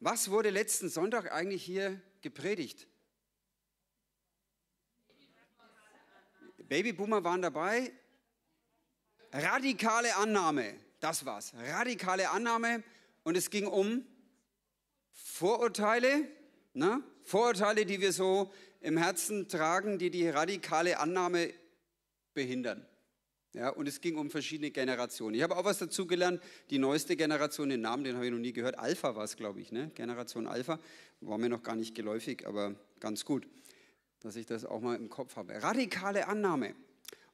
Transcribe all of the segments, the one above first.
Was wurde letzten Sonntag eigentlich hier gepredigt? Babyboomer waren dabei. Radikale Annahme, das war's. Radikale Annahme und es ging um Vorurteile, ne? Vorurteile, die wir so im Herzen tragen, die die radikale Annahme behindern. Ja, und es ging um verschiedene Generationen. Ich habe auch was dazu gelernt. Die neueste Generation, den Namen, den habe ich noch nie gehört. Alpha war es, glaube ich, ne? Generation Alpha. War mir noch gar nicht geläufig, aber ganz gut, dass ich das auch mal im Kopf habe. Radikale Annahme.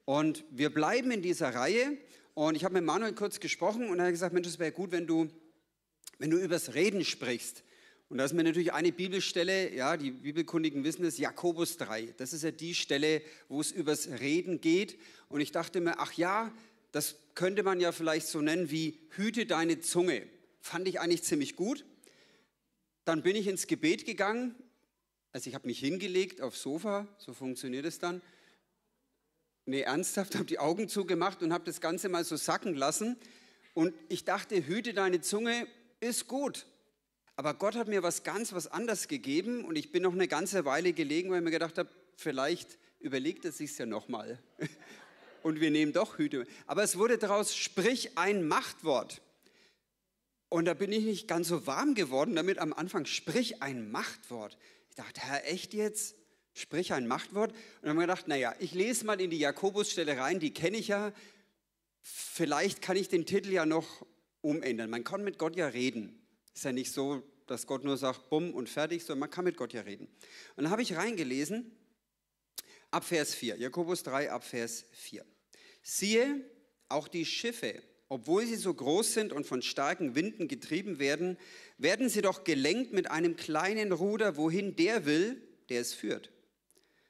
Und wir bleiben in dieser Reihe. Und ich habe mit Manuel kurz gesprochen und er hat gesagt, Mensch, es wäre gut, wenn du, wenn du übers Reden sprichst. Und da ist mir natürlich eine Bibelstelle, ja, die Bibelkundigen wissen es, Jakobus 3. Das ist ja die Stelle, wo es übers Reden geht. Und ich dachte mir, ach ja, das könnte man ja vielleicht so nennen wie hüte deine Zunge. Fand ich eigentlich ziemlich gut. Dann bin ich ins Gebet gegangen. Also ich habe mich hingelegt aufs Sofa, so funktioniert es dann. Nee, ernsthaft, habe die Augen zugemacht und habe das Ganze mal so sacken lassen. Und ich dachte, hüte deine Zunge ist gut. Aber Gott hat mir was ganz was anderes gegeben und ich bin noch eine ganze Weile gelegen, weil ich mir gedacht habe, vielleicht überlegt er sich ja nochmal. Und wir nehmen doch Hüte. Aber es wurde daraus, sprich ein Machtwort. Und da bin ich nicht ganz so warm geworden damit am Anfang, sprich ein Machtwort. Ich dachte, Herr, echt jetzt? Sprich ein Machtwort? Und dann habe ich gedacht, naja, ich lese mal in die Jakobusstelle rein, die kenne ich ja. Vielleicht kann ich den Titel ja noch umändern. Man kann mit Gott ja reden. Ist ja nicht so, dass Gott nur sagt, bumm und fertig, sondern man kann mit Gott ja reden. Und dann habe ich reingelesen, ab Vers 4, Jakobus 3, ab Vers 4. Siehe, auch die Schiffe, obwohl sie so groß sind und von starken Winden getrieben werden, werden sie doch gelenkt mit einem kleinen Ruder, wohin der will, der es führt.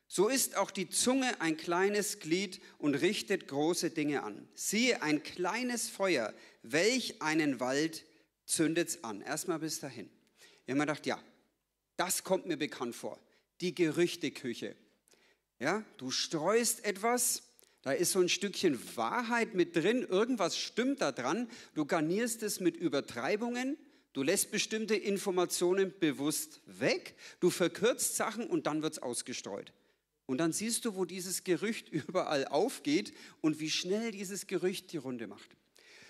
So ist auch die Zunge ein kleines Glied und richtet große Dinge an. Siehe, ein kleines Feuer, welch einen Wald zündet es an. Erstmal bis dahin. Ich habe mir gedacht, ja, das kommt mir bekannt vor. Die Gerüchteküche. Ja, du streust etwas, da ist so ein Stückchen Wahrheit mit drin, irgendwas stimmt da dran. Du garnierst es mit Übertreibungen, du lässt bestimmte Informationen bewusst weg, du verkürzt Sachen und dann wird es ausgestreut. Und dann siehst du, wo dieses Gerücht überall aufgeht und wie schnell dieses Gerücht die Runde macht.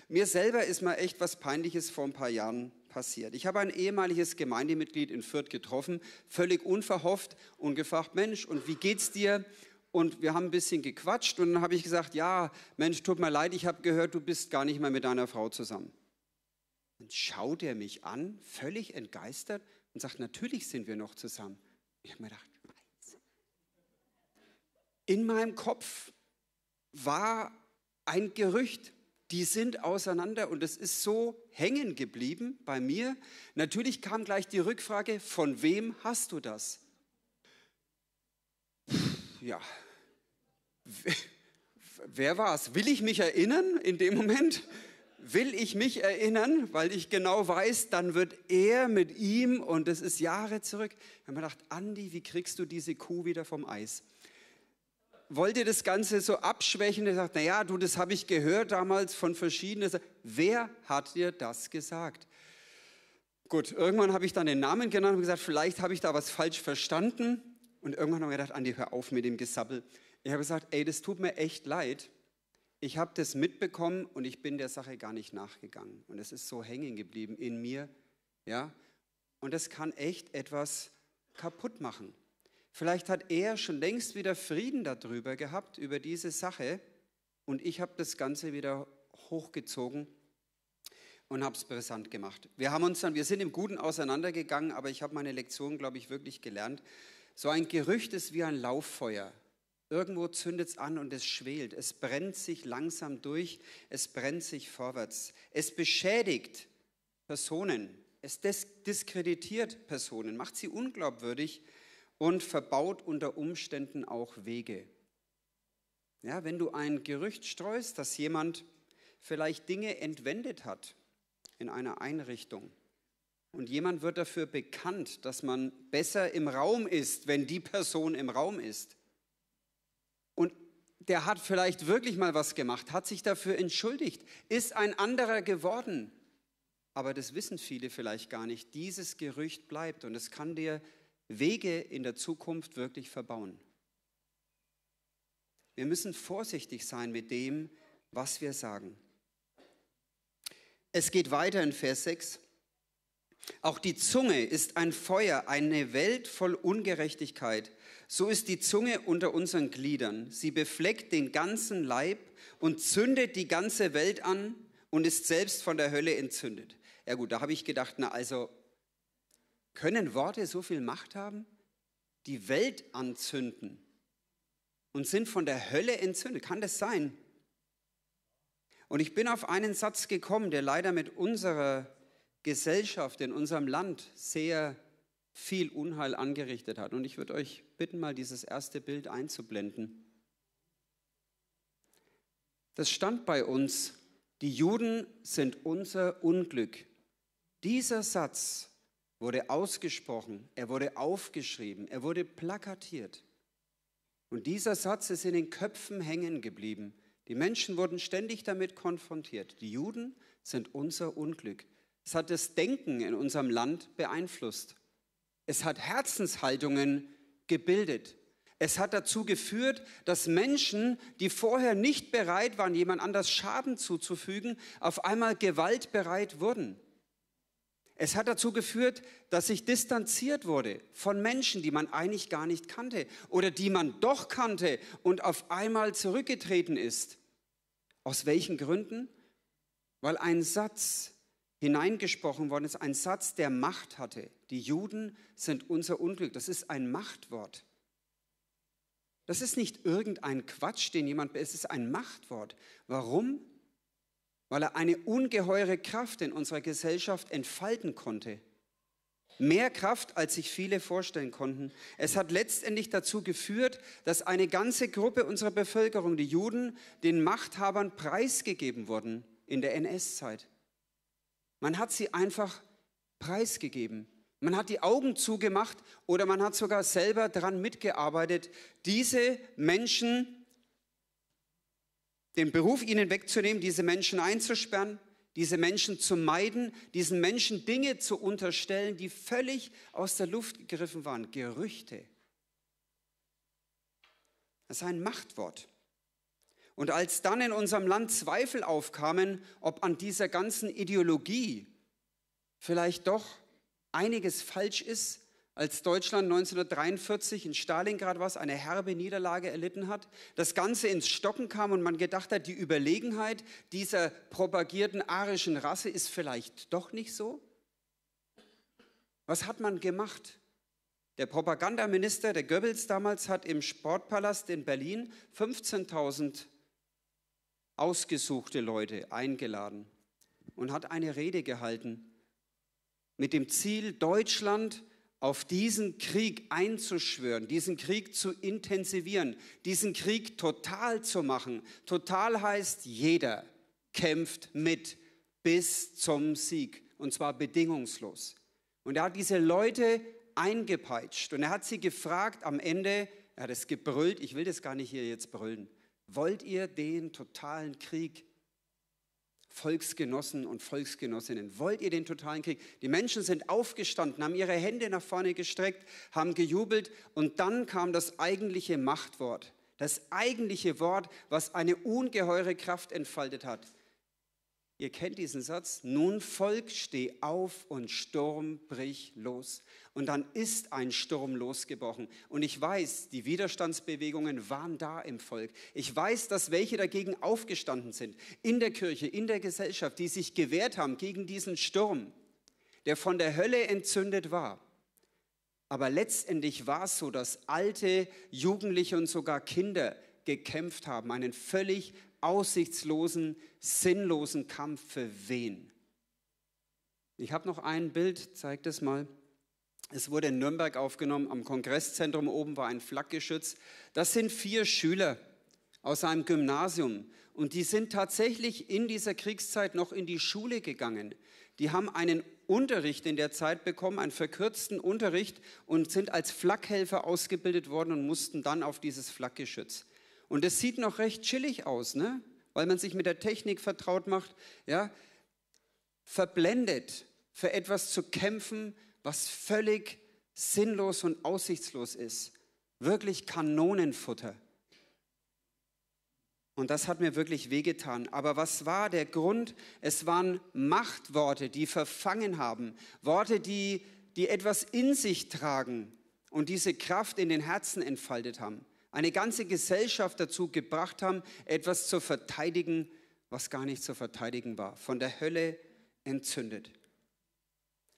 Mir selber ist mal echt was Peinliches vor ein paar Jahren passiert. Ich habe ein ehemaliges Gemeindemitglied in Fürth getroffen, völlig unverhofft und gefragt, Mensch, und wie geht's dir? Und wir haben ein bisschen gequatscht und dann habe ich gesagt, ja, Mensch, tut mir leid, ich habe gehört, du bist gar nicht mehr mit deiner Frau zusammen. Dann schaut er mich an, völlig entgeistert und sagt, natürlich sind wir noch zusammen. Ich habe mir gedacht, in meinem Kopf war ein Gerücht, die sind auseinander und es ist so hängen geblieben bei mir. Natürlich kam gleich die Rückfrage, von wem hast du das? Ja, wer war es? Will ich mich erinnern in dem Moment? Will ich mich erinnern, weil ich genau weiß, dann wird er mit ihm und es ist Jahre zurück. Ich habe mir gedacht, Andi, wie kriegst du diese Kuh wieder vom Eis? Wollte das Ganze so abschwächen. Er sagt, naja, du, das habe ich gehört damals von verschiedenen. Wer hat dir das gesagt? Gut, irgendwann habe ich dann den Namen genannt und gesagt, vielleicht habe ich da was falsch verstanden. Und irgendwann habe ich gedacht, Andi, hör auf mit dem Gesabbel. Ich habe gesagt, ey, das tut mir echt leid. Ich habe das mitbekommen und ich bin der Sache gar nicht nachgegangen. Und es ist so hängen geblieben in mir. Ja? Und das kann echt etwas kaputt machen. Vielleicht hat er schon längst wieder Frieden darüber gehabt, über diese Sache. Und ich habe das Ganze wieder hochgezogen und habe es brisant gemacht. Wir haben uns dann, wir sind im Guten auseinandergegangen, aber ich habe meine Lektion, glaube ich, wirklich gelernt. So ein Gerücht ist wie ein Lauffeuer. Irgendwo zündet es an und es schwelt. Es brennt sich langsam durch. Es brennt sich vorwärts. Es beschädigt Personen. Es diskreditiert Personen, macht sie unglaubwürdig und verbaut unter Umständen auch Wege. Ja, wenn du ein Gerücht streust, dass jemand vielleicht Dinge entwendet hat in einer Einrichtung und jemand wird dafür bekannt, dass man besser im Raum ist, wenn die Person im Raum ist. Und der hat vielleicht wirklich mal was gemacht, hat sich dafür entschuldigt, ist ein anderer geworden. aber das wissen viele vielleicht gar nicht, dieses Gerücht bleibt und es kann dir Wege in der Zukunft wirklich verbauen. Wir müssen vorsichtig sein mit dem, was wir sagen. Es geht weiter in Vers 6. Auch die Zunge ist ein Feuer, eine Welt voll Ungerechtigkeit. So ist die Zunge unter unseren Gliedern. Sie befleckt den ganzen Leib und zündet die ganze Welt an und ist selbst von der Hölle entzündet. Ja gut, da habe ich gedacht, na also, können Worte so viel Macht haben? Die Welt anzünden und sind von der Hölle entzündet. Kann das sein? Und ich bin auf einen Satz gekommen, der leider mit unserer Gesellschaft in unserem Land sehr viel Unheil angerichtet hat. Und ich würde euch bitten, mal dieses erste Bild einzublenden. Das stand bei uns, die Juden sind unser Unglück. Dieser Satz wurde ausgesprochen, er wurde aufgeschrieben, er wurde plakatiert. Und dieser Satz ist in den Köpfen hängen geblieben. Die Menschen wurden ständig damit konfrontiert. Die Juden sind unser Unglück. Es hat das Denken in unserem Land beeinflusst. Es hat Herzenshaltungen gebildet. Es hat dazu geführt, dass Menschen, die vorher nicht bereit waren, jemand anders Schaden zuzufügen, auf einmal gewaltbereit wurden. Es hat dazu geführt, dass sich distanziert wurde von Menschen, die man eigentlich gar nicht kannte oder die man doch kannte und auf einmal zurückgetreten ist. Aus welchen Gründen? Weil ein Satz hineingesprochen worden ist, ein Satz, der Macht hatte. Die Juden sind unser Unglück. Das ist ein Machtwort. Das ist nicht irgendein Quatsch, den jemand, es ist ein Machtwort. Warum? Weil er eine ungeheure Kraft in unserer Gesellschaft entfalten konnte. Mehr Kraft, als sich viele vorstellen konnten. Es hat letztendlich dazu geführt, dass eine ganze Gruppe unserer Bevölkerung, die Juden, den Machthabern preisgegeben wurden in der NS-Zeit. Man hat sie einfach preisgegeben. Man hat die Augen zugemacht oder man hat sogar selber daran mitgearbeitet, diese Menschen, den Beruf ihnen wegzunehmen, diese Menschen einzusperren, diese Menschen zu meiden, diesen Menschen Dinge zu unterstellen, die völlig aus der Luft gegriffen waren. Gerüchte. Das ist ein Machtwort. Und als dann in unserem Land Zweifel aufkamen, ob an dieser ganzen Ideologie vielleicht doch einiges falsch ist, als Deutschland 1943 in Stalingrad was eine herbe Niederlage erlitten hat, das Ganze ins Stocken kam und man gedacht hat, die Überlegenheit dieser propagierten arischen Rasse ist vielleicht doch nicht so? Was hat man gemacht? Der Propagandaminister, der Goebbels damals, hat im Sportpalast in Berlin 15.000 ausgesuchte Leute eingeladen und hat eine Rede gehalten mit dem Ziel, Deutschland auf diesen Krieg einzuschwören, diesen Krieg zu intensivieren, diesen Krieg total zu machen. Total heißt, jeder kämpft mit bis zum Sieg und zwar bedingungslos. Und er hat diese Leute eingepeitscht und er hat sie gefragt am Ende, er hat es gebrüllt, ich will das gar nicht hier jetzt brüllen, wollt ihr den totalen Krieg Volksgenossen und Volksgenossinnen, wollt ihr den totalen Krieg? Die Menschen sind aufgestanden, haben ihre Hände nach vorne gestreckt, haben gejubelt und dann kam das eigentliche Machtwort, das eigentliche Wort, was eine ungeheure Kraft entfaltet hat. Ihr kennt diesen Satz, nun Volk, steh auf und Sturm brich los. Und dann ist ein Sturm losgebrochen. Und ich weiß, die Widerstandsbewegungen waren da im Volk. Ich weiß, dass welche dagegen aufgestanden sind, in der Kirche, in der Gesellschaft, die sich gewehrt haben gegen diesen Sturm, der von der Hölle entzündet war. Aber letztendlich war es so, dass alte, Jugendliche und sogar Kinder gekämpft haben, einen völlig aussichtslosen, sinnlosen Kampf für wen? Ich habe noch ein Bild, zeigt es mal. Es wurde in Nürnberg aufgenommen, am Kongresszentrum oben war ein Flakgeschütz. Das sind vier Schüler aus einem Gymnasium und die sind tatsächlich in dieser Kriegszeit noch in die Schule gegangen. Die haben einen Unterricht in der Zeit bekommen, einen verkürzten Unterricht und sind als Flakhelfer ausgebildet worden und mussten dann auf dieses Flakgeschütz. Und es sieht noch recht chillig aus, ne? weil man sich mit der Technik vertraut macht. Ja? verblendet, für etwas zu kämpfen, was völlig sinnlos und aussichtslos ist. Wirklich Kanonenfutter. Und das hat mir wirklich wehgetan. Aber was war der Grund? Es waren Machtworte, die verfangen haben. Worte, die, die etwas in sich tragen und diese Kraft in den Herzen entfaltet haben. Eine ganze Gesellschaft dazu gebracht haben, etwas zu verteidigen, was gar nicht zu verteidigen war. Von der Hölle entzündet.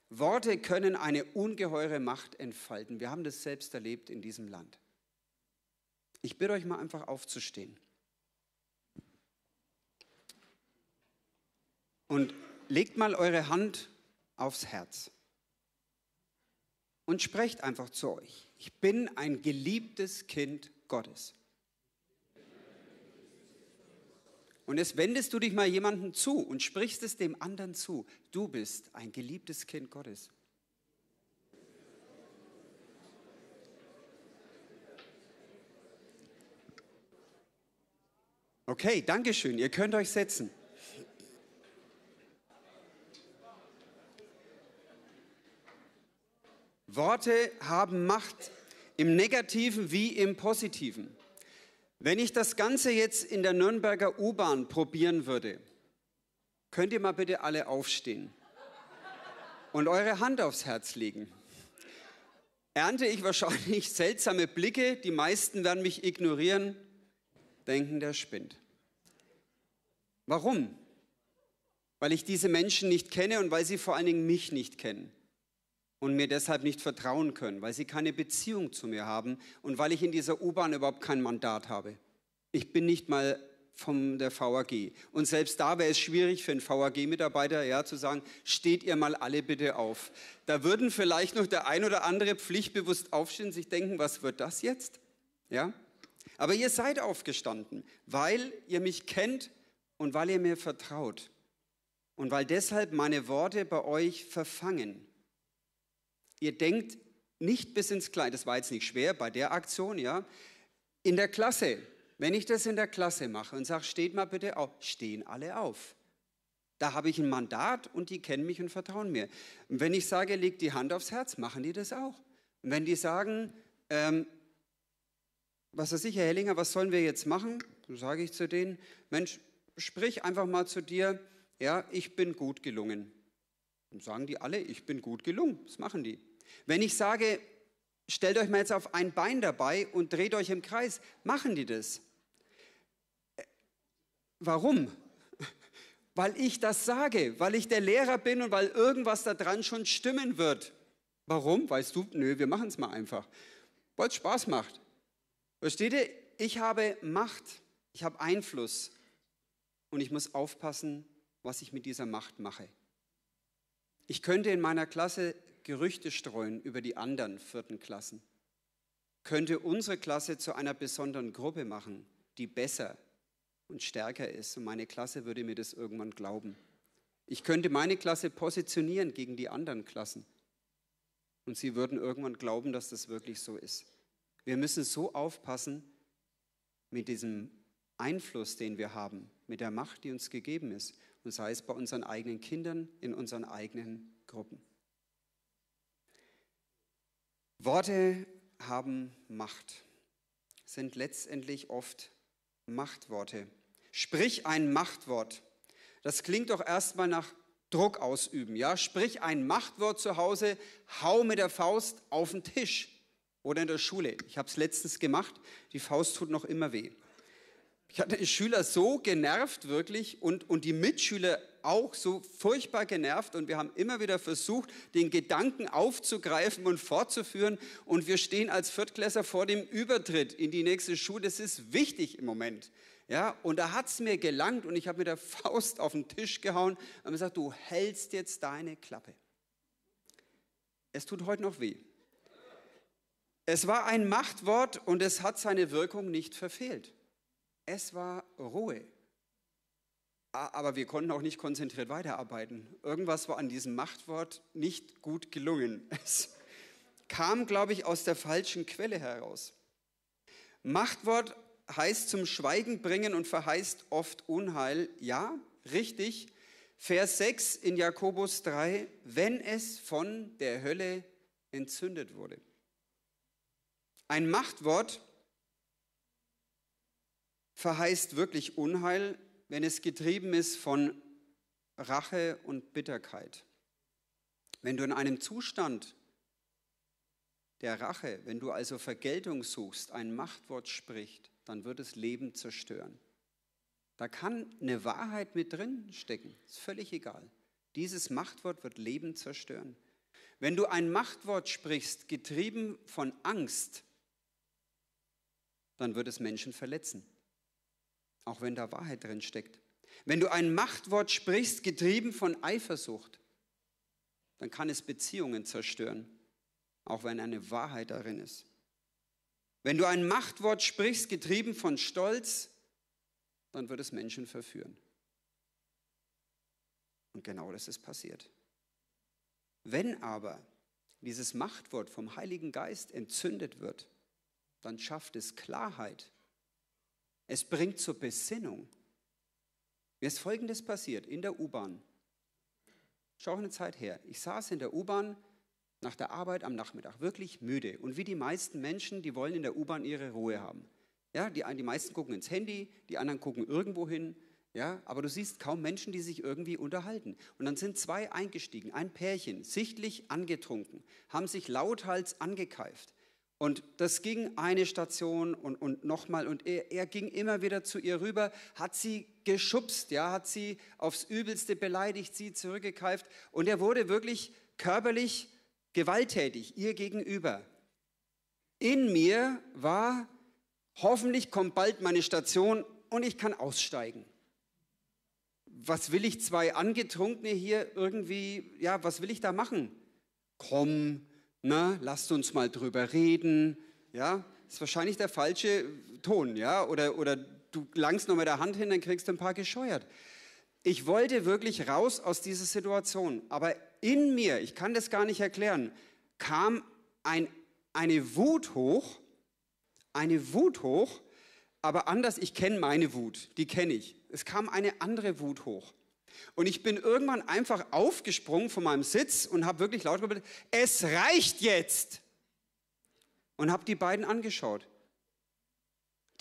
Worte können eine ungeheure Macht entfalten. Wir haben das selbst erlebt in diesem Land. Ich bitte euch mal einfach aufzustehen. Und legt mal eure Hand aufs Herz und sprecht einfach zu euch. Ich bin ein geliebtes Kind Gottes. Und jetzt wendest du dich mal jemandem zu und sprichst es dem anderen zu. Du bist ein geliebtes Kind Gottes. Okay, danke schön. Ihr könnt euch setzen. Worte haben Macht im negativen wie im positiven. Wenn ich das Ganze jetzt in der Nürnberger U-Bahn probieren würde, könnt ihr mal bitte alle aufstehen und eure Hand aufs Herz legen. Ernte ich wahrscheinlich seltsame Blicke, die meisten werden mich ignorieren, denken, der spinnt. Warum? Weil ich diese Menschen nicht kenne und weil sie vor allen Dingen mich nicht kennen und mir deshalb nicht vertrauen können, weil sie keine Beziehung zu mir haben und weil ich in dieser U-Bahn überhaupt kein Mandat habe. Ich bin nicht mal von der VAG. Und selbst da wäre es schwierig für einen VAG-Mitarbeiter, ja, zu sagen, steht ihr mal alle bitte auf. Da würden vielleicht noch der ein oder andere pflichtbewusst aufstehen sich denken, was wird das jetzt? Ja? Aber ihr seid aufgestanden, weil ihr mich kennt und weil ihr mir vertraut. Und weil deshalb meine Worte bei euch verfangen. Ihr denkt nicht bis ins Kleine, das war jetzt nicht schwer bei der Aktion, ja. In der Klasse, wenn ich das in der Klasse mache und sage, steht mal bitte auf, stehen alle auf. Da habe ich ein Mandat und die kennen mich und vertrauen mir. Und wenn ich sage, legt die Hand aufs Herz, machen die das auch. Und wenn die sagen, ähm, was weiß ich, Herr Hellinger, was sollen wir jetzt machen? Dann sage ich zu denen, Mensch, sprich einfach mal zu dir, ja, ich bin gut gelungen. Dann sagen die alle, ich bin gut gelungen. Das machen die. Wenn ich sage, stellt euch mal jetzt auf ein Bein dabei und dreht euch im Kreis, machen die das. Warum? Weil ich das sage, weil ich der Lehrer bin und weil irgendwas da dran schon stimmen wird. Warum? Weißt du? Nö, wir machen es mal einfach. Weil es Spaß macht. Versteht ihr? Ich habe Macht, ich habe Einfluss und ich muss aufpassen, was ich mit dieser Macht mache. Ich könnte in meiner Klasse Gerüchte streuen über die anderen vierten Klassen, könnte unsere Klasse zu einer besonderen Gruppe machen, die besser und stärker ist. Und meine Klasse würde mir das irgendwann glauben. Ich könnte meine Klasse positionieren gegen die anderen Klassen. Und sie würden irgendwann glauben, dass das wirklich so ist. Wir müssen so aufpassen mit diesem Einfluss, den wir haben, mit der Macht, die uns gegeben ist und sei es bei unseren eigenen Kindern, in unseren eigenen Gruppen. Worte haben Macht, sind letztendlich oft Machtworte. Sprich ein Machtwort. Das klingt doch erstmal nach Druck ausüben. Ja, sprich ein Machtwort zu Hause, hau mit der Faust auf den Tisch oder in der Schule. Ich habe es letztens gemacht. Die Faust tut noch immer weh. Ich hatte die Schüler so genervt wirklich und, und die Mitschüler auch so furchtbar genervt und wir haben immer wieder versucht, den Gedanken aufzugreifen und fortzuführen und wir stehen als Viertklässler vor dem Übertritt in die nächste Schule. Das ist wichtig im Moment. Ja, und da hat es mir gelangt und ich habe mit der Faust auf den Tisch gehauen und gesagt, du hältst jetzt deine Klappe. Es tut heute noch weh. Es war ein Machtwort und es hat seine Wirkung nicht verfehlt. Es war Ruhe. Aber wir konnten auch nicht konzentriert weiterarbeiten. Irgendwas war an diesem Machtwort nicht gut gelungen. Es kam, glaube ich, aus der falschen Quelle heraus. Machtwort heißt zum Schweigen bringen und verheißt oft Unheil. Ja, richtig. Vers 6 in Jakobus 3, wenn es von der Hölle entzündet wurde. Ein Machtwort verheißt wirklich Unheil, wenn es getrieben ist von Rache und Bitterkeit. Wenn du in einem Zustand der Rache, wenn du also Vergeltung suchst, ein Machtwort spricht, dann wird es Leben zerstören. Da kann eine Wahrheit mit drin stecken, ist völlig egal. Dieses Machtwort wird Leben zerstören. Wenn du ein Machtwort sprichst, getrieben von Angst, dann wird es Menschen verletzen, auch wenn da Wahrheit drin steckt. Wenn du ein Machtwort sprichst, getrieben von Eifersucht, dann kann es Beziehungen zerstören, auch wenn eine Wahrheit darin ist. Wenn du ein Machtwort sprichst, getrieben von Stolz, dann wird es Menschen verführen. Und genau das ist passiert. Wenn aber dieses Machtwort vom Heiligen Geist entzündet wird, dann schafft es Klarheit. Es bringt zur Besinnung. Mir ist Folgendes passiert in der U-Bahn. Schau eine Zeit her. Ich saß in der U-Bahn nach der Arbeit am Nachmittag, wirklich müde. Und wie die meisten Menschen, die wollen in der U-Bahn ihre Ruhe haben. Ja, die, die meisten gucken ins Handy, die anderen gucken irgendwo hin. Ja, aber du siehst kaum Menschen, die sich irgendwie unterhalten. Und dann sind zwei eingestiegen, ein Pärchen, sichtlich angetrunken, haben sich lauthals angekeift. Und das ging eine Station und, und nochmal und er, er, ging immer wieder zu ihr rüber, hat sie geschubst, ja, hat sie aufs Übelste beleidigt, sie zurückgekeift und er wurde wirklich körperlich gewalttätig ihr gegenüber. In mir war, hoffentlich kommt bald meine Station und ich kann aussteigen. Was will ich zwei Angetrunkene hier irgendwie, ja, was will ich da machen? Komm, na, lasst uns mal drüber reden, ja, ist wahrscheinlich der falsche Ton, ja, oder, oder du langst noch mit der Hand hin, dann kriegst du ein paar gescheuert. Ich wollte wirklich raus aus dieser Situation, aber in mir, ich kann das gar nicht erklären, kam ein, eine Wut hoch, eine Wut hoch, aber anders, ich kenne meine Wut, die kenne ich. Es kam eine andere Wut hoch. Und ich bin irgendwann einfach aufgesprungen von meinem Sitz und habe wirklich laut gesagt, es reicht jetzt. Und habe die beiden angeschaut.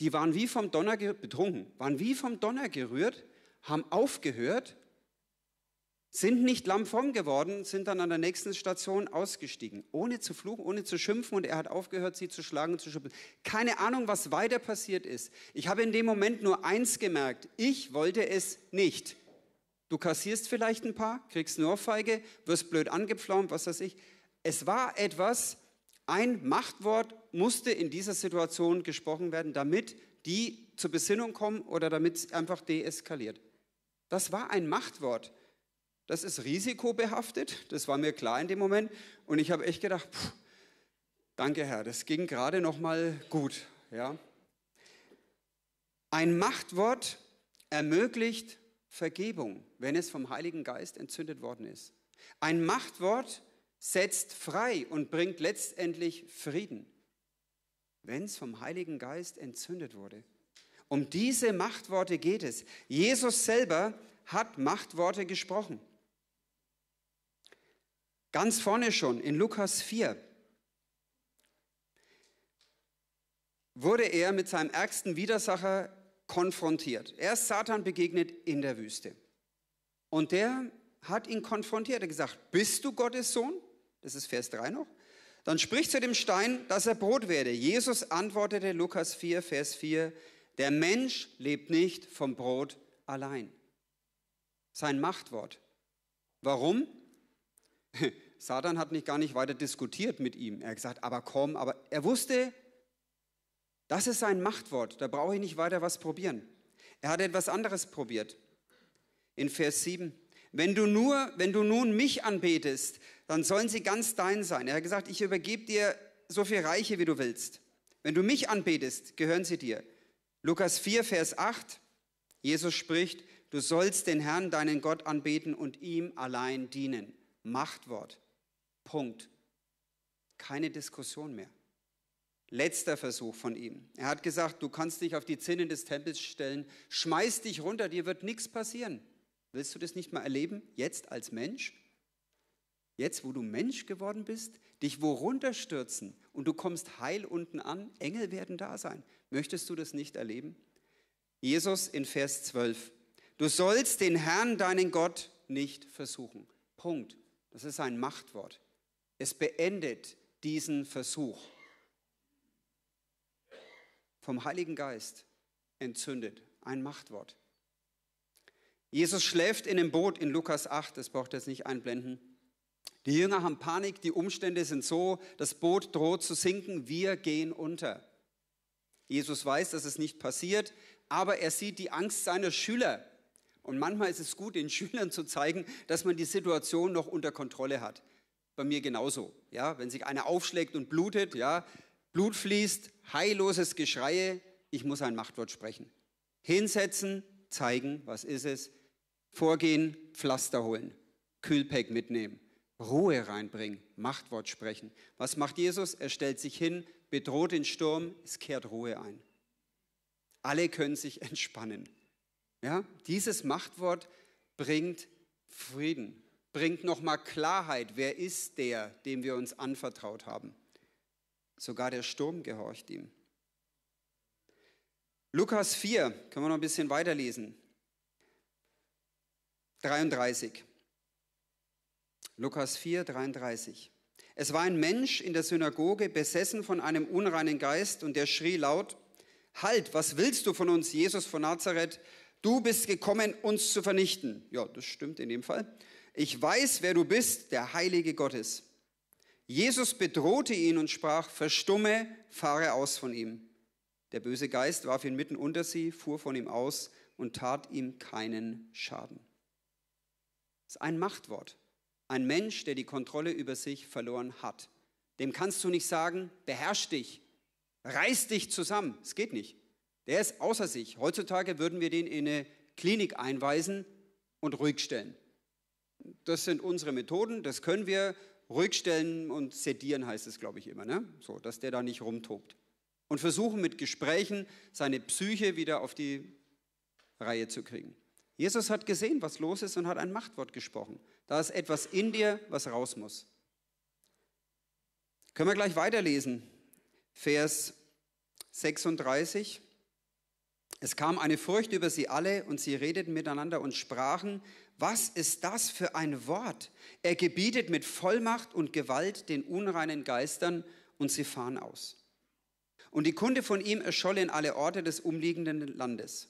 Die waren wie vom Donner betrunken, waren wie vom Donner gerührt, haben aufgehört, sind nicht lammfromm geworden, sind dann an der nächsten Station ausgestiegen, ohne zu fluchen, ohne zu schimpfen und er hat aufgehört, sie zu schlagen und zu schimpfen. Keine Ahnung, was weiter passiert ist. Ich habe in dem Moment nur eins gemerkt, ich wollte es nicht. Du kassierst vielleicht ein paar, kriegst eine Ohrfeige, wirst blöd angepflaumt, was weiß ich. Es war etwas, ein Machtwort musste in dieser Situation gesprochen werden, damit die zur Besinnung kommen oder damit es einfach deeskaliert. Das war ein Machtwort. Das ist risikobehaftet, das war mir klar in dem Moment. Und ich habe echt gedacht, pff, danke Herr, das ging gerade noch mal gut. Ja. Ein Machtwort ermöglicht Vergebung, wenn es vom Heiligen Geist entzündet worden ist. Ein Machtwort setzt frei und bringt letztendlich Frieden, wenn es vom Heiligen Geist entzündet wurde. Um diese Machtworte geht es. Jesus selber hat Machtworte gesprochen. Ganz vorne schon in Lukas 4 wurde er mit seinem ärgsten Widersacher konfrontiert. Er ist Satan begegnet in der Wüste. Und der hat ihn konfrontiert. Er hat gesagt, bist du Gottes Sohn? Das ist Vers 3 noch. Dann spricht zu dem Stein, dass er Brot werde. Jesus antwortete, Lukas 4, Vers 4, der Mensch lebt nicht vom Brot allein. Sein Machtwort. Warum? Satan hat nicht gar nicht weiter diskutiert mit ihm. Er hat gesagt, aber komm, aber er wusste, das ist sein Machtwort, da brauche ich nicht weiter was probieren. Er hat etwas anderes probiert. In Vers 7, wenn du nur, wenn du nun mich anbetest, dann sollen sie ganz dein sein. Er hat gesagt, ich übergebe dir so viel Reiche, wie du willst. Wenn du mich anbetest, gehören sie dir. Lukas 4, Vers 8, Jesus spricht, du sollst den Herrn, deinen Gott, anbeten und ihm allein dienen. Machtwort. Punkt. Keine Diskussion mehr. Letzter Versuch von ihm. Er hat gesagt, du kannst dich auf die Zinnen des Tempels stellen, schmeiß dich runter, dir wird nichts passieren. Willst du das nicht mal erleben, jetzt als Mensch? Jetzt, wo du Mensch geworden bist, dich wo runterstürzen und du kommst heil unten an, Engel werden da sein. Möchtest du das nicht erleben? Jesus in Vers 12. Du sollst den Herrn, deinen Gott, nicht versuchen. Punkt. Das ist ein Machtwort. Es beendet diesen Versuch. Vom Heiligen Geist entzündet. Ein Machtwort. Jesus schläft in dem Boot in Lukas 8, das braucht ihr jetzt nicht einblenden. Die Jünger haben Panik, die Umstände sind so, das Boot droht zu sinken, wir gehen unter. Jesus weiß, dass es nicht passiert, aber er sieht die Angst seiner Schüler. Und manchmal ist es gut, den Schülern zu zeigen, dass man die Situation noch unter Kontrolle hat. Bei mir genauso. Ja, wenn sich einer aufschlägt und blutet, ja, Blut fließt, heilloses Geschreie, ich muss ein Machtwort sprechen. Hinsetzen, zeigen, was ist es, vorgehen, Pflaster holen, Kühlpack mitnehmen, Ruhe reinbringen, Machtwort sprechen. Was macht Jesus? Er stellt sich hin, bedroht den Sturm, es kehrt Ruhe ein. Alle können sich entspannen. Ja, dieses Machtwort bringt Frieden, bringt nochmal Klarheit. Wer ist der, dem wir uns anvertraut haben? Sogar der Sturm gehorcht ihm. Lukas 4, können wir noch ein bisschen weiterlesen. 33. Lukas 4, 33. Es war ein Mensch in der Synagoge besessen von einem unreinen Geist und der schrie laut, Halt, was willst du von uns, Jesus von Nazareth? Du bist gekommen, uns zu vernichten. Ja, das stimmt in dem Fall. Ich weiß, wer du bist, der Heilige Gottes. Jesus bedrohte ihn und sprach, verstumme, fahre aus von ihm. Der böse Geist warf ihn mitten unter sie, fuhr von ihm aus und tat ihm keinen Schaden. Das ist ein Machtwort. Ein Mensch, der die Kontrolle über sich verloren hat. Dem kannst du nicht sagen, beherrsch dich, reiß dich zusammen. Es geht nicht. Der ist außer sich. Heutzutage würden wir den in eine Klinik einweisen und ruhig stellen. Das sind unsere Methoden, das können wir ruhig stellen und sedieren heißt es, glaube ich, immer, ne? so, dass der da nicht rumtobt. Und versuchen mit Gesprächen seine Psyche wieder auf die Reihe zu kriegen. Jesus hat gesehen, was los ist und hat ein Machtwort gesprochen. Da ist etwas in dir, was raus muss. Können wir gleich weiterlesen. Vers 36. Es kam eine Furcht über sie alle und sie redeten miteinander und sprachen, was ist das für ein Wort? Er gebietet mit Vollmacht und Gewalt den unreinen Geistern und sie fahren aus. Und die Kunde von ihm erscholl in alle Orte des umliegenden Landes.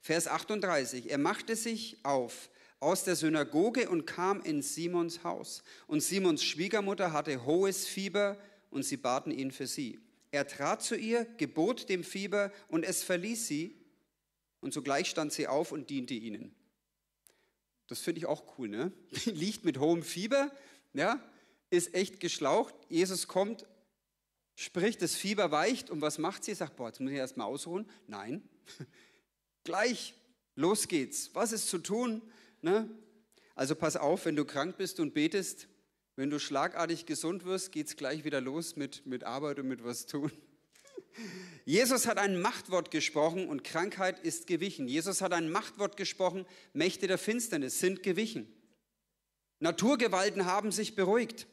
Vers 38. Er machte sich auf aus der Synagoge und kam in Simons Haus. Und Simons Schwiegermutter hatte hohes Fieber und sie baten ihn für sie. Er trat zu ihr, gebot dem Fieber und es verließ sie. Und sogleich stand sie auf und diente ihnen. Das finde ich auch cool, ne? Liegt mit hohem Fieber, ja, ist echt geschlaucht. Jesus kommt, spricht, das Fieber weicht und was macht sie? Sagt, boah, jetzt muss ich erstmal ausruhen. Nein, gleich, los geht's. Was ist zu tun? Ne? Also pass auf, wenn du krank bist und betest, wenn du schlagartig gesund wirst, geht es gleich wieder los mit, mit Arbeit und mit was tun. Jesus hat ein Machtwort gesprochen und Krankheit ist gewichen. Jesus hat ein Machtwort gesprochen, Mächte der Finsternis sind gewichen. Naturgewalten haben sich beruhigt.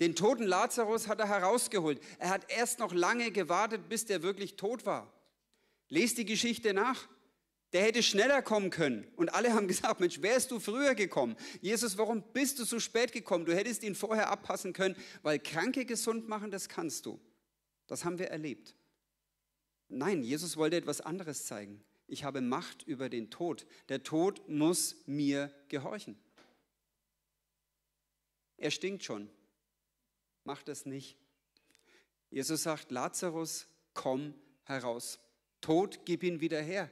Den toten Lazarus hat er herausgeholt. Er hat erst noch lange gewartet, bis der wirklich tot war. Lest die Geschichte nach. Der hätte schneller kommen können. Und alle haben gesagt, Mensch, wärst du früher gekommen? Jesus, warum bist du so spät gekommen? Du hättest ihn vorher abpassen können, weil Kranke gesund machen, das kannst du. Das haben wir erlebt. Nein, Jesus wollte etwas anderes zeigen. Ich habe Macht über den Tod. Der Tod muss mir gehorchen. Er stinkt schon. Mach das nicht. Jesus sagt, Lazarus, komm heraus. Tod, gib ihn wieder her.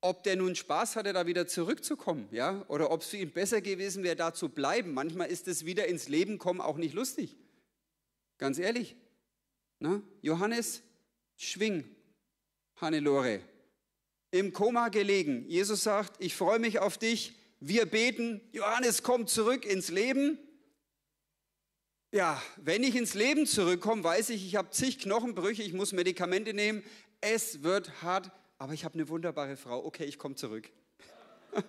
Ob der nun Spaß hatte, da wieder zurückzukommen, ja, oder ob es für ihn besser gewesen wäre, da zu bleiben. Manchmal ist es wieder ins Leben kommen auch nicht lustig. Ganz ehrlich. Na? Johannes, schwing, Hannelore. Im Koma gelegen. Jesus sagt, ich freue mich auf dich. Wir beten. Johannes kommt zurück ins Leben. Ja, wenn ich ins Leben zurückkomme, weiß ich, ich habe zig Knochenbrüche, ich muss Medikamente nehmen. Es wird hart, aber ich habe eine wunderbare Frau. Okay, ich komme zurück.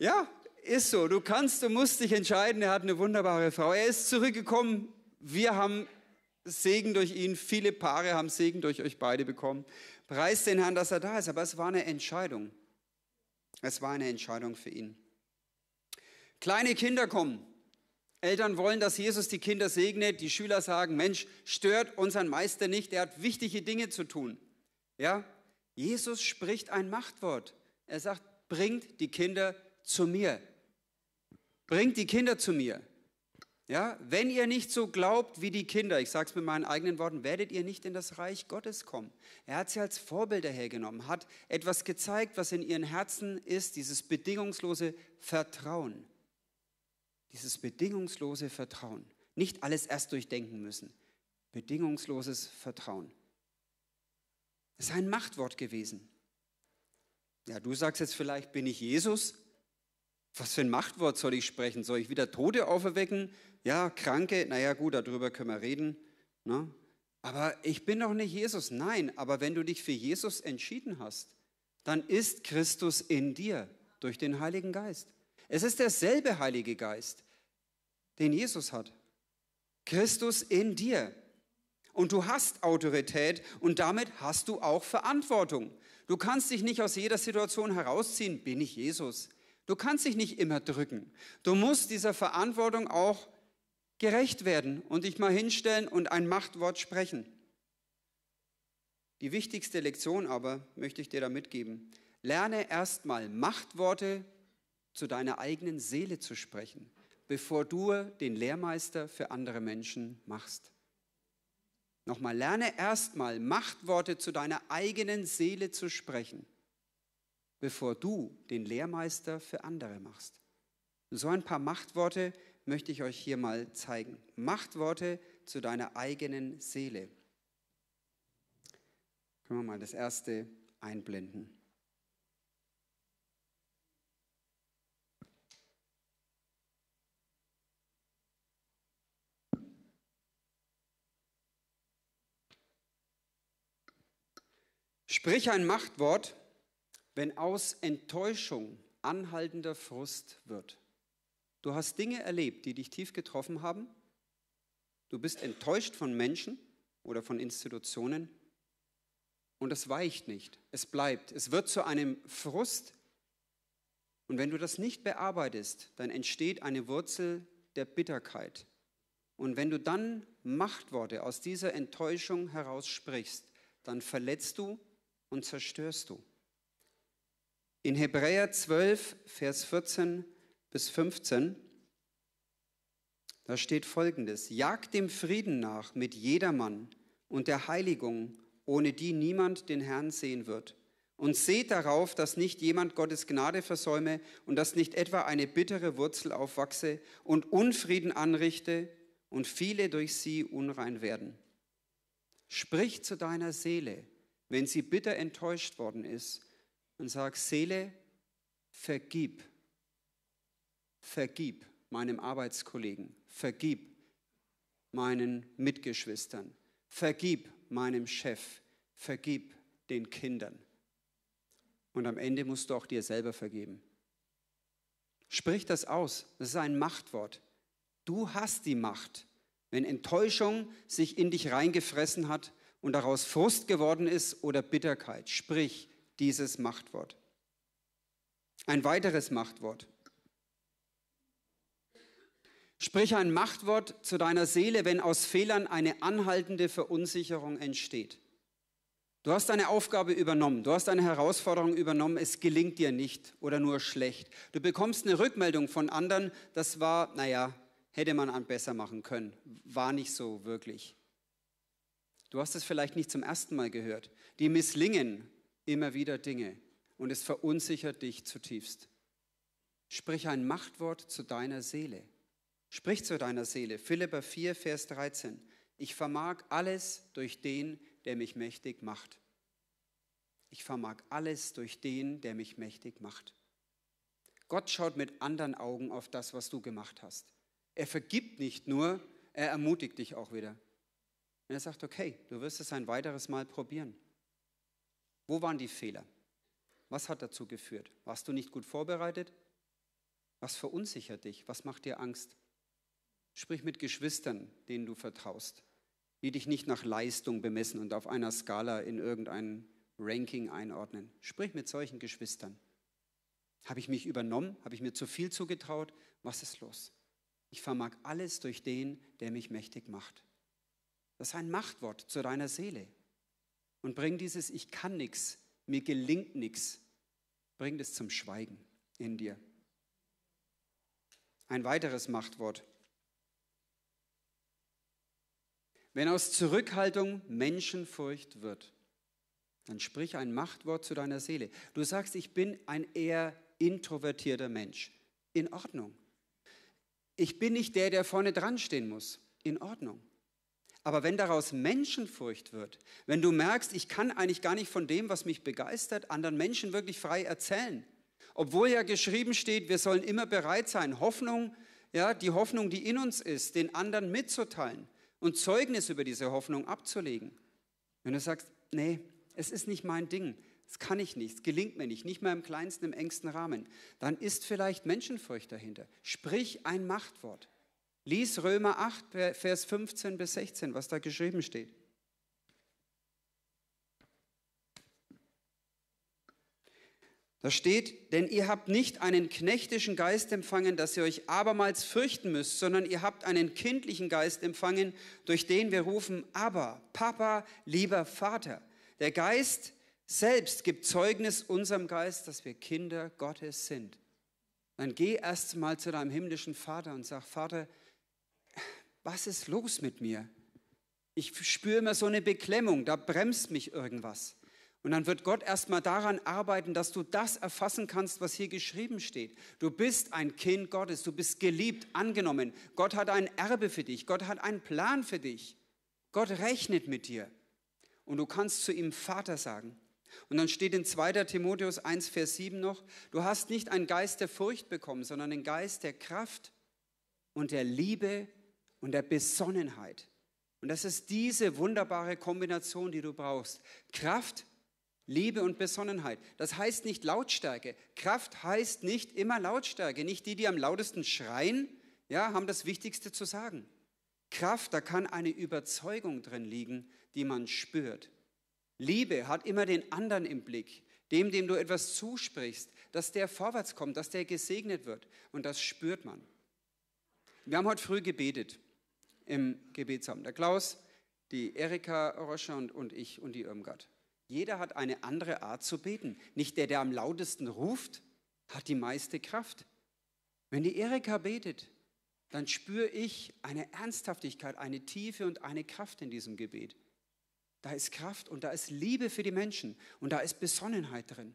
Ja, ist so. Du kannst, du musst dich entscheiden. Er hat eine wunderbare Frau. Er ist zurückgekommen. Wir haben Segen durch ihn. Viele Paare haben Segen durch euch beide bekommen. Preis den Herrn, dass er da ist. Aber es war eine Entscheidung. Es war eine Entscheidung für ihn. Kleine Kinder kommen. Eltern wollen, dass Jesus die Kinder segnet. Die Schüler sagen, Mensch, stört unseren Meister nicht. Er hat wichtige Dinge zu tun. Ja? Jesus spricht ein Machtwort. Er sagt, bringt die Kinder zu mir. Bringt die Kinder zu mir. Ja, wenn ihr nicht so glaubt wie die Kinder, ich sage es mit meinen eigenen Worten, werdet ihr nicht in das Reich Gottes kommen. Er hat sie als Vorbilder hergenommen, hat etwas gezeigt, was in ihren Herzen ist, dieses bedingungslose Vertrauen. Dieses bedingungslose Vertrauen. Nicht alles erst durchdenken müssen. Bedingungsloses Vertrauen. Es ist ein Machtwort gewesen. Ja, du sagst jetzt vielleicht, bin ich Jesus? Was für ein Machtwort soll ich sprechen? Soll ich wieder Tote auferwecken? Ja, Kranke, naja gut, darüber können wir reden. Ne? Aber ich bin doch nicht Jesus. Nein, aber wenn du dich für Jesus entschieden hast, dann ist Christus in dir durch den Heiligen Geist. Es ist derselbe Heilige Geist, den Jesus hat. Christus in dir. Und du hast Autorität und damit hast du auch Verantwortung. Du kannst dich nicht aus jeder Situation herausziehen, bin ich Jesus. Du kannst dich nicht immer drücken. Du musst dieser Verantwortung auch gerecht werden und dich mal hinstellen und ein Machtwort sprechen. Die wichtigste Lektion aber möchte ich dir da mitgeben. Lerne erstmal Machtworte zu deiner eigenen Seele zu sprechen, bevor du den Lehrmeister für andere Menschen machst. Nochmal, lerne erstmal Machtworte zu deiner eigenen Seele zu sprechen bevor du den Lehrmeister für andere machst. So ein paar Machtworte möchte ich euch hier mal zeigen. Machtworte zu deiner eigenen Seele. Können wir mal das erste einblenden. Sprich ein Machtwort, wenn aus Enttäuschung anhaltender Frust wird. Du hast Dinge erlebt, die dich tief getroffen haben. Du bist enttäuscht von Menschen oder von Institutionen. Und es weicht nicht. Es bleibt. Es wird zu einem Frust. Und wenn du das nicht bearbeitest, dann entsteht eine Wurzel der Bitterkeit. Und wenn du dann Machtworte aus dieser Enttäuschung heraus sprichst, dann verletzt du und zerstörst du. In Hebräer 12, Vers 14 bis 15, da steht folgendes, jagt dem Frieden nach mit jedermann und der Heiligung, ohne die niemand den Herrn sehen wird. Und seht darauf, dass nicht jemand Gottes Gnade versäume und dass nicht etwa eine bittere Wurzel aufwachse und Unfrieden anrichte und viele durch sie unrein werden. Sprich zu deiner Seele, wenn sie bitter enttäuscht worden ist und sag, Seele, vergib. Vergib meinem Arbeitskollegen. Vergib meinen Mitgeschwistern. Vergib meinem Chef. Vergib den Kindern. Und am Ende musst du auch dir selber vergeben. Sprich das aus. Das ist ein Machtwort. Du hast die Macht. Wenn Enttäuschung sich in dich reingefressen hat und daraus Frust geworden ist oder Bitterkeit, sprich, dieses Machtwort. Ein weiteres Machtwort. Sprich ein Machtwort zu deiner Seele, wenn aus Fehlern eine anhaltende Verunsicherung entsteht. Du hast eine Aufgabe übernommen, du hast eine Herausforderung übernommen, es gelingt dir nicht oder nur schlecht. Du bekommst eine Rückmeldung von anderen, das war, naja, hätte man besser machen können, war nicht so wirklich. Du hast es vielleicht nicht zum ersten Mal gehört. Die misslingen immer wieder Dinge und es verunsichert dich zutiefst. Sprich ein Machtwort zu deiner Seele. Sprich zu deiner Seele. Philipper 4, Vers 13. Ich vermag alles durch den, der mich mächtig macht. Ich vermag alles durch den, der mich mächtig macht. Gott schaut mit anderen Augen auf das, was du gemacht hast. Er vergibt nicht nur, er ermutigt dich auch wieder. Und er sagt, okay, du wirst es ein weiteres Mal probieren. Wo waren die Fehler? Was hat dazu geführt? Warst du nicht gut vorbereitet? Was verunsichert dich? Was macht dir Angst? Sprich mit Geschwistern, denen du vertraust, die dich nicht nach Leistung bemessen und auf einer Skala in irgendein Ranking einordnen. Sprich mit solchen Geschwistern. Habe ich mich übernommen? Habe ich mir zu viel zugetraut? Was ist los? Ich vermag alles durch den, der mich mächtig macht. Das ist ein Machtwort zu deiner Seele. Und bring dieses Ich kann nichts, mir gelingt nichts, bring das zum Schweigen in dir. Ein weiteres Machtwort. Wenn aus Zurückhaltung Menschenfurcht wird, dann sprich ein Machtwort zu deiner Seele. Du sagst, ich bin ein eher introvertierter Mensch. In Ordnung. Ich bin nicht der, der vorne dran stehen muss. In Ordnung. Aber wenn daraus Menschenfurcht wird, wenn du merkst, ich kann eigentlich gar nicht von dem, was mich begeistert, anderen Menschen wirklich frei erzählen, obwohl ja geschrieben steht, wir sollen immer bereit sein, Hoffnung, ja, die Hoffnung, die in uns ist, den anderen mitzuteilen und Zeugnis über diese Hoffnung abzulegen. Wenn du sagst, nee, es ist nicht mein Ding, es kann ich nicht, es gelingt mir nicht, nicht mal im kleinsten, im engsten Rahmen, dann ist vielleicht Menschenfurcht dahinter. Sprich ein Machtwort. Lies Römer 8, Vers 15 bis 16, was da geschrieben steht. Da steht, denn ihr habt nicht einen knechtischen Geist empfangen, dass ihr euch abermals fürchten müsst, sondern ihr habt einen kindlichen Geist empfangen, durch den wir rufen, aber, Papa, lieber Vater. Der Geist selbst gibt Zeugnis unserem Geist, dass wir Kinder Gottes sind. Dann geh erst mal zu deinem himmlischen Vater und sag, Vater, was ist los mit mir? Ich spüre immer so eine Beklemmung, da bremst mich irgendwas. Und dann wird Gott erstmal daran arbeiten, dass du das erfassen kannst, was hier geschrieben steht. Du bist ein Kind Gottes, du bist geliebt, angenommen. Gott hat ein Erbe für dich, Gott hat einen Plan für dich. Gott rechnet mit dir. Und du kannst zu ihm Vater sagen. Und dann steht in 2. Timotheus 1, Vers 7 noch, du hast nicht einen Geist der Furcht bekommen, sondern einen Geist der Kraft und der Liebe und der Besonnenheit. Und das ist diese wunderbare Kombination, die du brauchst. Kraft Liebe und Besonnenheit. Das heißt nicht Lautstärke. Kraft heißt nicht immer Lautstärke. Nicht die, die am lautesten schreien, ja, haben das Wichtigste zu sagen. Kraft, da kann eine Überzeugung drin liegen, die man spürt. Liebe hat immer den anderen im Blick, dem, dem du etwas zusprichst, dass der vorwärts kommt, dass der gesegnet wird. Und das spürt man. Wir haben heute früh gebetet im Gebetsabend. Der Klaus, die Erika Roscher und, und ich und die Irmgard. Jeder hat eine andere Art zu beten. Nicht der, der am lautesten ruft, hat die meiste Kraft. Wenn die Erika betet, dann spüre ich eine Ernsthaftigkeit, eine Tiefe und eine Kraft in diesem Gebet. Da ist Kraft und da ist Liebe für die Menschen und da ist Besonnenheit drin.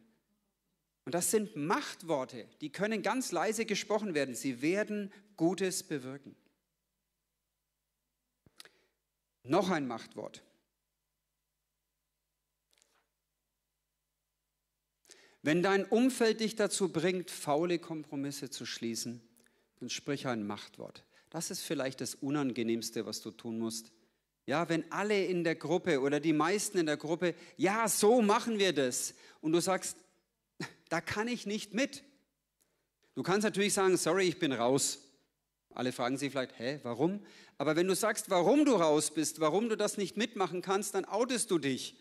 Und das sind Machtworte, die können ganz leise gesprochen werden. Sie werden Gutes bewirken. Noch ein Machtwort. Wenn dein Umfeld dich dazu bringt, faule Kompromisse zu schließen, dann sprich ein Machtwort. Das ist vielleicht das Unangenehmste, was du tun musst. Ja, wenn alle in der Gruppe oder die meisten in der Gruppe, ja, so machen wir das. Und du sagst, da kann ich nicht mit. Du kannst natürlich sagen, sorry, ich bin raus. Alle fragen sich vielleicht, hä, warum? Aber wenn du sagst, warum du raus bist, warum du das nicht mitmachen kannst, dann outest du dich.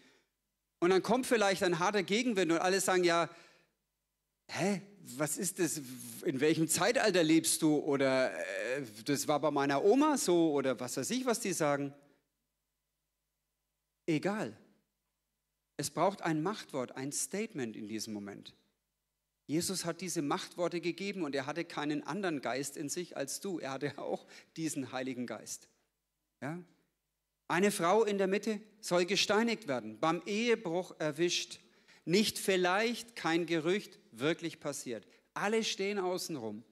Und dann kommt vielleicht ein harter Gegenwind und alle sagen, ja, hä, was ist das? In welchem Zeitalter lebst du? Oder äh, das war bei meiner Oma so oder was weiß ich, was die sagen. Egal. Es braucht ein Machtwort, ein Statement in diesem Moment. Jesus hat diese Machtworte gegeben und er hatte keinen anderen Geist in sich als du. Er hatte auch diesen Heiligen Geist. Ja? Eine Frau in der Mitte soll gesteinigt werden, beim Ehebruch erwischt. Nicht vielleicht, kein Gerücht, wirklich passiert. Alle stehen außenrum.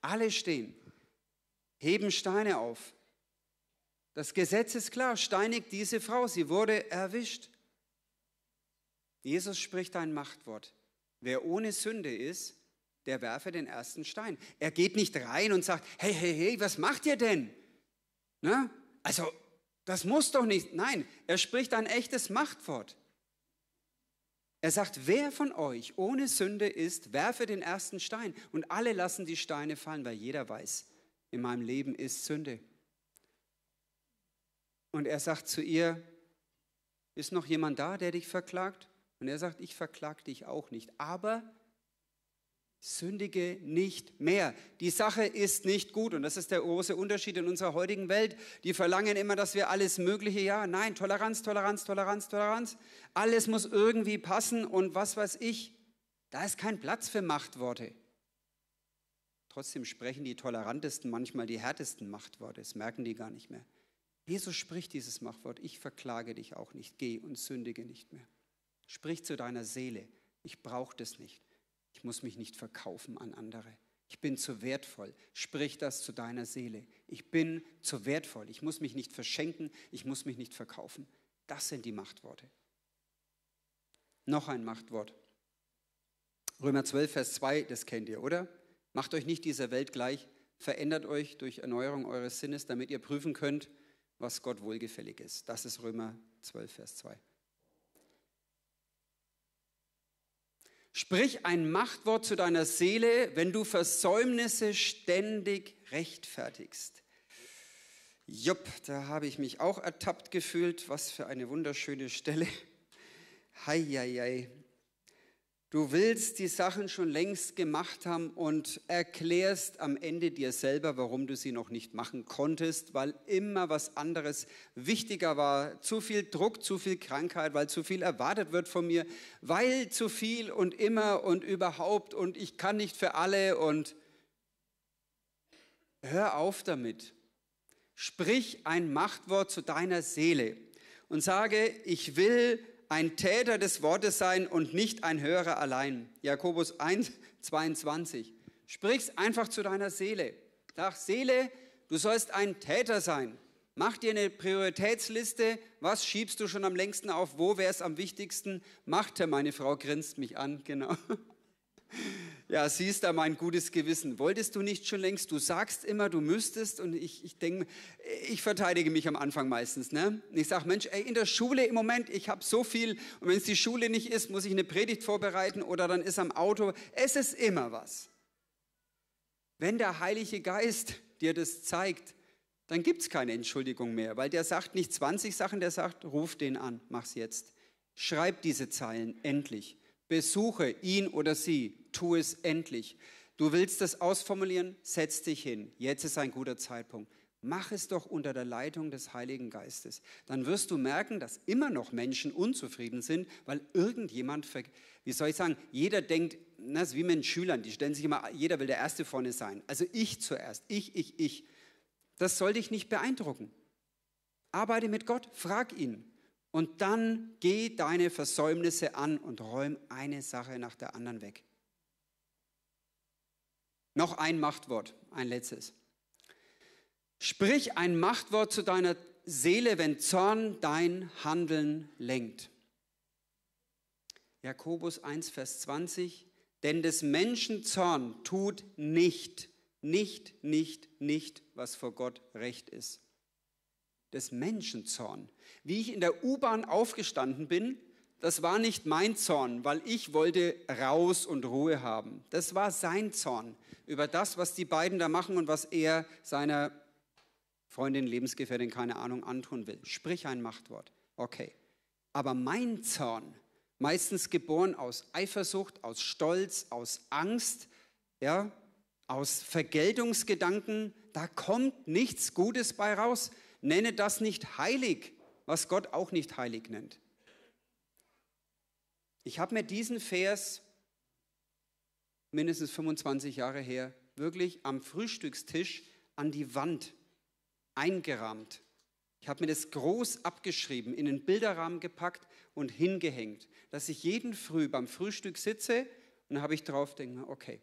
Alle stehen, heben Steine auf. Das Gesetz ist klar, steinigt diese Frau, sie wurde erwischt. Jesus spricht ein Machtwort. Wer ohne Sünde ist, der werfe den ersten Stein. Er geht nicht rein und sagt, hey, hey, hey, was macht ihr denn? Na? Also das muss doch nicht. Nein, er spricht ein echtes Machtwort. Er sagt, wer von euch ohne Sünde ist, werfe den ersten Stein. Und alle lassen die Steine fallen, weil jeder weiß, in meinem Leben ist Sünde. Und er sagt zu ihr, ist noch jemand da, der dich verklagt? Und er sagt, ich verklag dich auch nicht. Aber Sündige nicht mehr. Die Sache ist nicht gut und das ist der große Unterschied in unserer heutigen Welt. Die verlangen immer, dass wir alles Mögliche, ja, nein, Toleranz, Toleranz, Toleranz, Toleranz. Alles muss irgendwie passen und was weiß ich. Da ist kein Platz für Machtworte. Trotzdem sprechen die Tolerantesten manchmal die härtesten Machtworte. Das merken die gar nicht mehr. Jesus spricht dieses Machtwort. Ich verklage dich auch nicht. Geh und sündige nicht mehr. Sprich zu deiner Seele. Ich brauche das nicht. Ich muss mich nicht verkaufen an andere. Ich bin zu wertvoll. Sprich das zu deiner Seele. Ich bin zu wertvoll. Ich muss mich nicht verschenken. Ich muss mich nicht verkaufen. Das sind die Machtworte. Noch ein Machtwort. Römer 12, Vers 2, das kennt ihr, oder? Macht euch nicht dieser Welt gleich. Verändert euch durch Erneuerung eures Sinnes, damit ihr prüfen könnt, was Gott wohlgefällig ist. Das ist Römer 12, Vers 2. Sprich ein Machtwort zu deiner Seele, wenn du Versäumnisse ständig rechtfertigst. Jupp, da habe ich mich auch ertappt gefühlt. Was für eine wunderschöne Stelle. Hei, hei, hei. Du willst die Sachen schon längst gemacht haben und erklärst am Ende dir selber, warum du sie noch nicht machen konntest, weil immer was anderes wichtiger war. Zu viel Druck, zu viel Krankheit, weil zu viel erwartet wird von mir, weil zu viel und immer und überhaupt und ich kann nicht für alle und hör auf damit. Sprich ein Machtwort zu deiner Seele und sage, ich will ein Täter des Wortes sein und nicht ein Hörer allein. Jakobus 1, 22. Sprich's einfach zu deiner Seele. Sag, Seele, du sollst ein Täter sein. Mach dir eine Prioritätsliste. Was schiebst du schon am längsten auf? Wo wäre es am wichtigsten? Machte, meine Frau grinst mich an, genau. Ja, siehst da mein gutes Gewissen. Wolltest du nicht schon längst? Du sagst immer, du müsstest und ich, ich denke, ich verteidige mich am Anfang meistens. Ne? Ich sage, Mensch, ey, in der Schule im Moment, ich habe so viel und wenn es die Schule nicht ist, muss ich eine Predigt vorbereiten oder dann ist am Auto. Es ist immer was. Wenn der Heilige Geist dir das zeigt, dann gibt es keine Entschuldigung mehr, weil der sagt nicht 20 Sachen, der sagt, ruf den an, mach's jetzt. Schreib diese Zeilen endlich. Besuche ihn oder sie, tu es endlich. Du willst das ausformulieren, setz dich hin. Jetzt ist ein guter Zeitpunkt. Mach es doch unter der Leitung des Heiligen Geistes. Dann wirst du merken, dass immer noch Menschen unzufrieden sind, weil irgendjemand, wie soll ich sagen, jeder denkt, das ist wie mit den Schülern, die stellen sich immer, jeder will der Erste vorne sein. Also ich zuerst, ich, ich, ich. Das soll dich nicht beeindrucken. Arbeite mit Gott, frag ihn. Und dann geh deine Versäumnisse an und räum eine Sache nach der anderen weg. Noch ein Machtwort, ein letztes. Sprich ein Machtwort zu deiner Seele, wenn Zorn dein Handeln lenkt. Jakobus 1, Vers 20. Denn des Menschen Zorn tut nicht, nicht, nicht, nicht, was vor Gott recht ist des Menschenzorn. Wie ich in der U-Bahn aufgestanden bin, das war nicht mein Zorn, weil ich wollte raus und Ruhe haben. Das war sein Zorn über das, was die beiden da machen und was er seiner Freundin, Lebensgefährtin, keine Ahnung, antun will. Sprich ein Machtwort. Okay. Aber mein Zorn, meistens geboren aus Eifersucht, aus Stolz, aus Angst, ja, aus Vergeltungsgedanken, da kommt nichts Gutes bei raus. Nenne das nicht heilig, was Gott auch nicht heilig nennt. Ich habe mir diesen Vers mindestens 25 Jahre her wirklich am Frühstückstisch an die Wand eingerahmt. Ich habe mir das groß abgeschrieben, in den Bilderrahmen gepackt und hingehängt, dass ich jeden Früh beim Frühstück sitze und dann habe ich drauf denken, okay,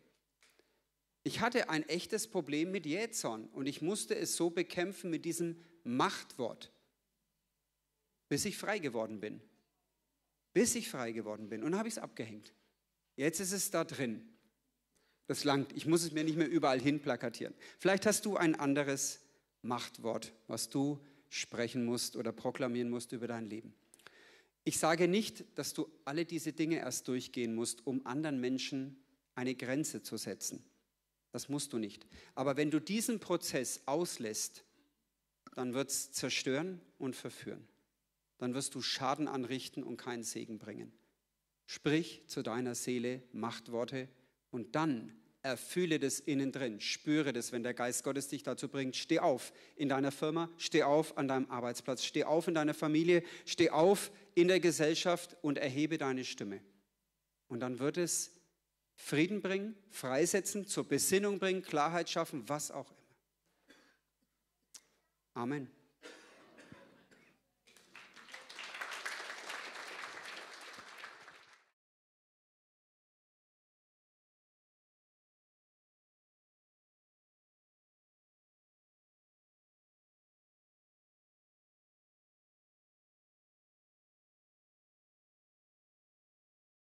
ich hatte ein echtes Problem mit Jähzorn und ich musste es so bekämpfen mit diesem Machtwort, bis ich frei geworden bin. Bis ich frei geworden bin. Und dann habe ich es abgehängt. Jetzt ist es da drin. Das langt. Ich muss es mir nicht mehr überall hin plakatieren. Vielleicht hast du ein anderes Machtwort, was du sprechen musst oder proklamieren musst über dein Leben. Ich sage nicht, dass du alle diese Dinge erst durchgehen musst, um anderen Menschen eine Grenze zu setzen. Das musst du nicht. Aber wenn du diesen Prozess auslässt, dann wird es zerstören und verführen. Dann wirst du Schaden anrichten und keinen Segen bringen. Sprich zu deiner Seele Machtworte und dann erfühle das innen drin, spüre das, wenn der Geist Gottes dich dazu bringt. Steh auf in deiner Firma, steh auf an deinem Arbeitsplatz, steh auf in deiner Familie, steh auf in der Gesellschaft und erhebe deine Stimme. Und dann wird es Frieden bringen, freisetzen, zur Besinnung bringen, Klarheit schaffen, was auch immer. Amen.